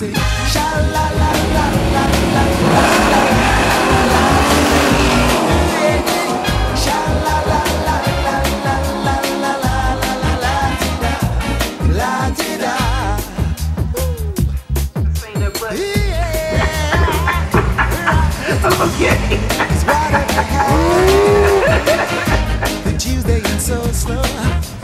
say, sha la la la la la la la Okay. it's right up the high. The Tuesday and so slow.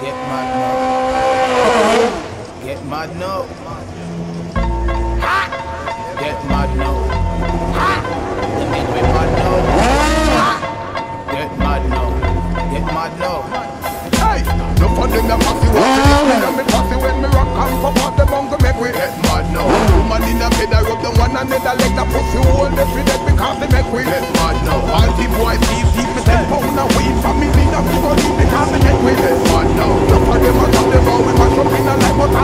Get mad now. Get mad now. Get mad now. Get mad now. Get mad now. Get mad now. Hey, no fun in the pussy when I'm in pussy when me rock and pop out the bongo make we get mad now. Woman in a bed I rub the one another like the pussy hold the feet because they make we get mad now. All the boys see see me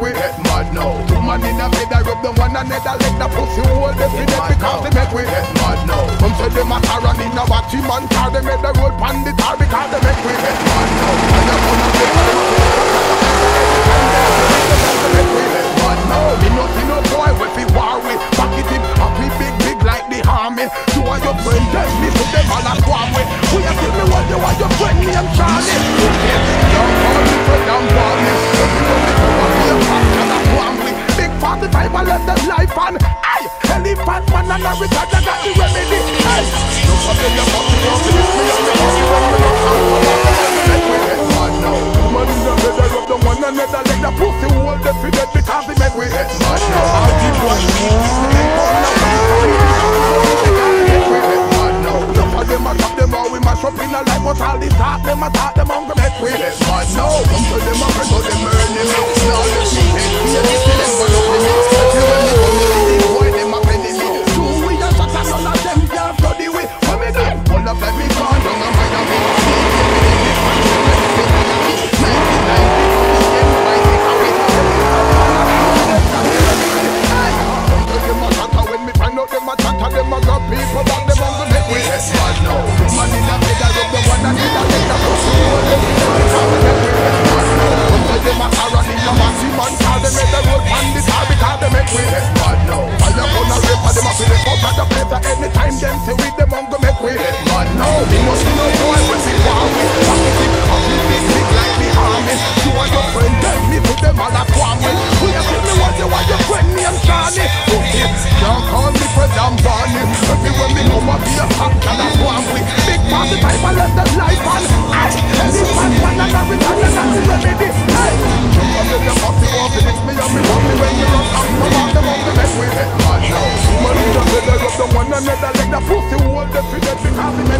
we get mad now. Two man in a bed, I rub them one another, let the pussy hold the because they make we get mad now. Some say them a car and in a batty man car, they make the road pan the tar because they make we get mad now. And I'm gonna make we get mad now. Me nothing no boy, we big big like the your me, so them all a with. Who a tell me what you want, your friend name Charlie. the time and let them life on. Hey, elephant man and a record, I got the remedy. Hey, look up in your fucking room, this me and your fucking room, you know I'm Man in the bed, I rub the one another leg, the pussy hold the feet, because they make we hit mad now. I keep on, keep on, them a talk them all we mash up in a life But all the talk them a talk them on go make we Let's not know Come to them a friend so them earn them Now you see the trajectory, copy